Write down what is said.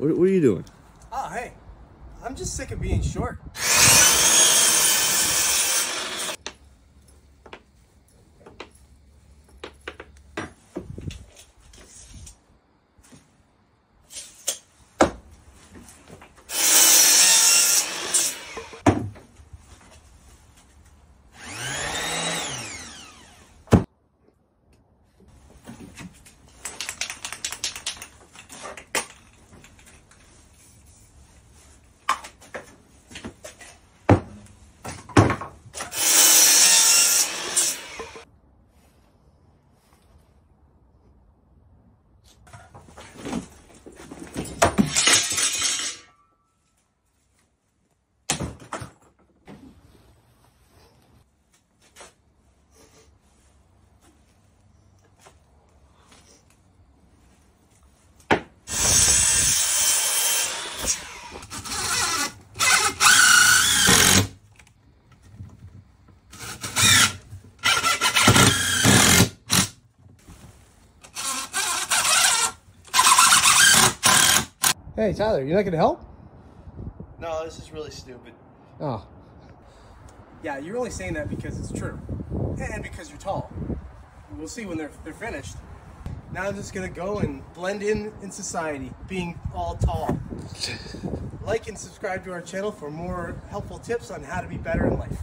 What, what are you doing? Oh, hey. I'm just sick of being short. Hey, Tyler, you're not going to help? No, this is really stupid. Oh. Yeah, you're only saying that because it's true. And because you're tall. We'll see when they're, they're finished. Now I'm just gonna go and blend in in society, being all tall. like and subscribe to our channel for more helpful tips on how to be better in life.